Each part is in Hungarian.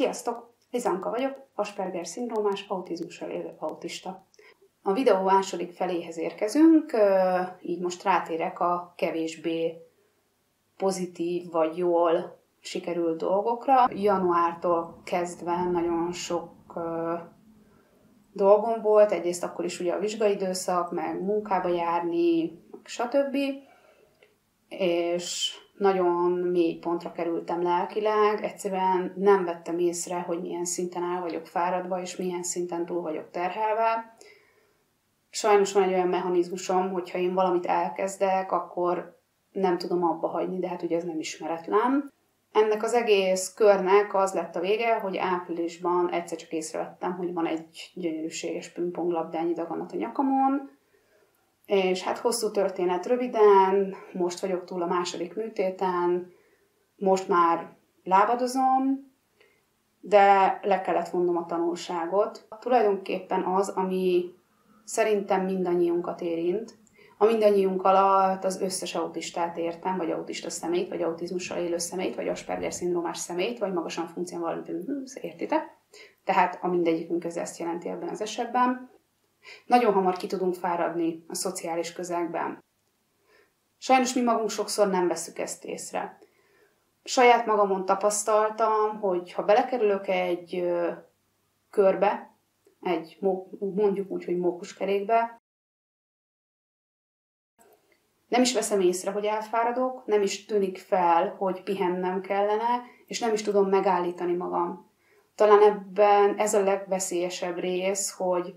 Sziasztok! Lizanka vagyok, Asperger szindrómás, autizmussal élő autista. A videó második feléhez érkezünk, így most rátérek a kevésbé pozitív vagy jól sikerült dolgokra. Januártól kezdve nagyon sok dolgom volt, egyrészt akkor is ugye a vizsgaidőszak, meg munkába járni, stb. És nagyon mély pontra kerültem lelkileg, egyszerűen nem vettem észre, hogy milyen szinten el vagyok fáradva, és milyen szinten túl vagyok terhelve. Sajnos van egy olyan mechanizmusom, hogyha én valamit elkezdek, akkor nem tudom abba hagyni, de hát ugye ez nem ismeretlen. Ennek az egész körnek az lett a vége, hogy áprilisban egyszer csak észrevettem, hogy van egy gyönyörűséges pingponglabdányi daganat a nyakamon, és hát hosszú történet röviden, most vagyok túl a második műtéten, most már lábadozom, de le kellett vonnom a tanulságot. Tulajdonképpen az, ami szerintem mindannyiunkat érint, a mindannyiunk alatt az összes autistát értem, vagy autista szemét, vagy autizmussal élő szemét, vagy Asperger szindrómás szemét, vagy magasan funkcionális, értitek? Tehát a mindegyikünk ez ezt jelenti ebben az esetben. Nagyon hamar ki tudunk fáradni a szociális közegben. Sajnos mi magunk sokszor nem veszük ezt észre. Saját magamon tapasztaltam, hogy ha belekerülök egy körbe, egy mondjuk úgy, hogy mókuskerékbe, nem is veszem észre, hogy elfáradok, nem is tűnik fel, hogy pihennem kellene, és nem is tudom megállítani magam. Talán ebben ez a legveszélyesebb rész, hogy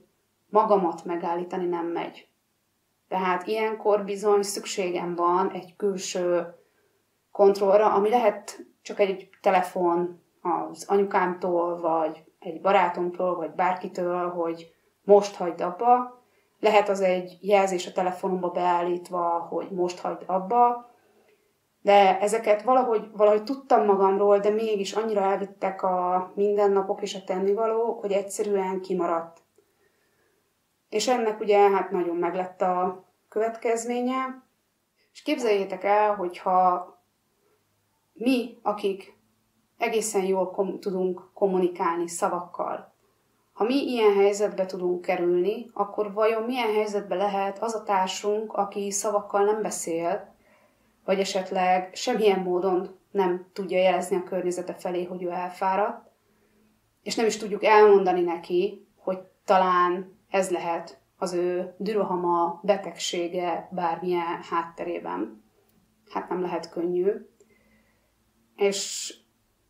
magamat megállítani nem megy. Tehát ilyenkor bizony szükségem van egy külső kontrollra, ami lehet csak egy telefon az anyukámtól, vagy egy barátomtól, vagy bárkitől, hogy most hagyd abba. Lehet az egy jelzés a telefonomba beállítva, hogy most hagyd abba. De ezeket valahogy, valahogy tudtam magamról, de mégis annyira elvittek a mindennapok és a tennivalók, hogy egyszerűen kimaradt és ennek ugye hát nagyon meglett a következménye. És képzeljétek el, hogyha mi, akik egészen jól kom- tudunk kommunikálni szavakkal, ha mi ilyen helyzetbe tudunk kerülni, akkor vajon milyen helyzetbe lehet az a társunk, aki szavakkal nem beszél, vagy esetleg semmilyen módon nem tudja jelezni a környezete felé, hogy ő elfáradt, és nem is tudjuk elmondani neki, hogy talán ez lehet az ő dürohama betegsége bármilyen hátterében. Hát nem lehet könnyű. És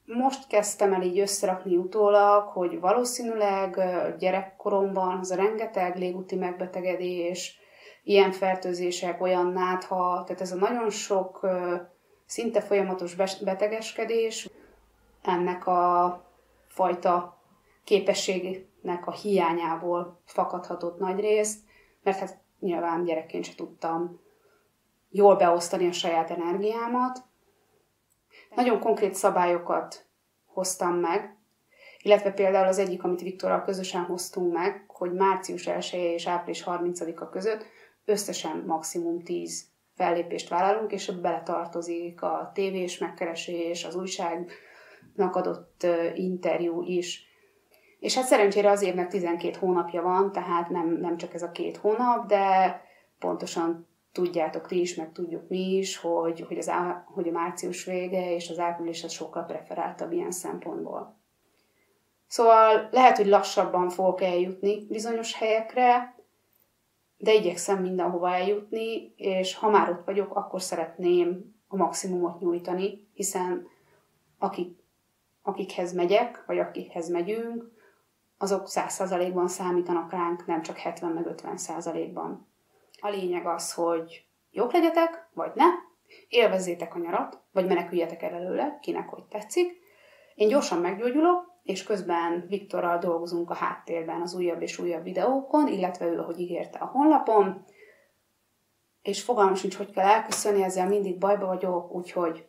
most kezdtem el így összerakni utólag, hogy valószínűleg gyerekkoromban az a rengeteg légúti megbetegedés, ilyen fertőzések, olyan nátha, tehát ez a nagyon sok szinte folyamatos betegeskedés, ennek a fajta képesség nek a hiányából fakadhatott nagy részt, mert hát nyilván gyerekként sem tudtam jól beosztani a saját energiámat. Nagyon konkrét szabályokat hoztam meg, illetve például az egyik, amit Viktorral közösen hoztunk meg, hogy március 1 és április 30-a között összesen maximum 10 fellépést vállalunk, és beletartozik a tévés megkeresés, az újságnak adott interjú is. És hát szerencsére az évnek 12 hónapja van, tehát nem, nem csak ez a két hónap, de pontosan tudjátok ti is, meg tudjuk mi is, hogy, hogy, az á, hogy a március vége és az április az sokkal preferáltabb ilyen szempontból. Szóval lehet, hogy lassabban fogok eljutni bizonyos helyekre, de igyekszem mindenhova eljutni, és ha már ott vagyok, akkor szeretném a maximumot nyújtani, hiszen akik, akikhez megyek, vagy akikhez megyünk, azok 100%-ban számítanak ránk, nem csak 70 meg 50%-ban. A lényeg az, hogy jók legyetek, vagy ne, élvezzétek a nyarat, vagy meneküljetek el előle, kinek hogy tetszik. Én gyorsan meggyógyulok, és közben Viktorral dolgozunk a háttérben az újabb és újabb videókon, illetve ő, ahogy ígérte a honlapon, és fogalmam sincs, hogy kell elköszönni, ezzel mindig bajba vagyok, úgyhogy